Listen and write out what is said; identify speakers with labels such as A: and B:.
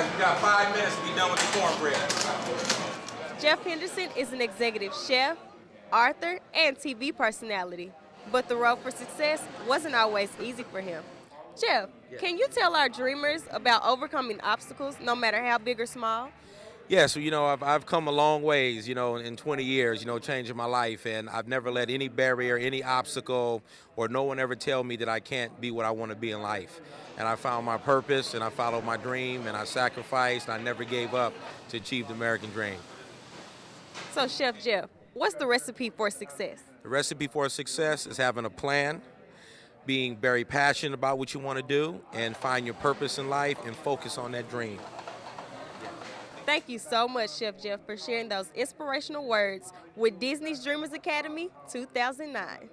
A: guys. We got five minutes to be done with the cornbread.
B: Jeff Henderson is an executive chef, author, and TV personality. But the road for success wasn't always easy for him. Jeff, can you tell our dreamers about overcoming obstacles, no matter how big or small?
C: Yeah, so you know, I've, I've come a long ways, you know, in 20 years, you know, changing my life, and I've never let any barrier, any obstacle, or no one ever tell me that I can't be what I want to be in life. And I found my purpose, and I followed my dream, and I sacrificed, and I never gave up to achieve the American dream.
B: So, Chef Jeff, what's the recipe for success?
C: The recipe for success is having a plan, being very passionate about what you want to do, and find your purpose in life and focus on that dream.
B: Thank you so much, Chef Jeff, for sharing those inspirational words with Disney's Dreamers Academy 2009.